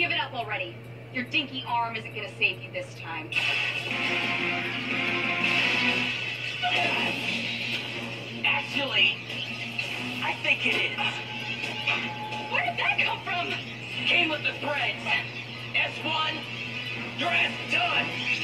Give it up already. Your dinky arm isn't gonna save you this time. Actually, I think it is. Where did that come from? Came with the threads. S1, your ass done.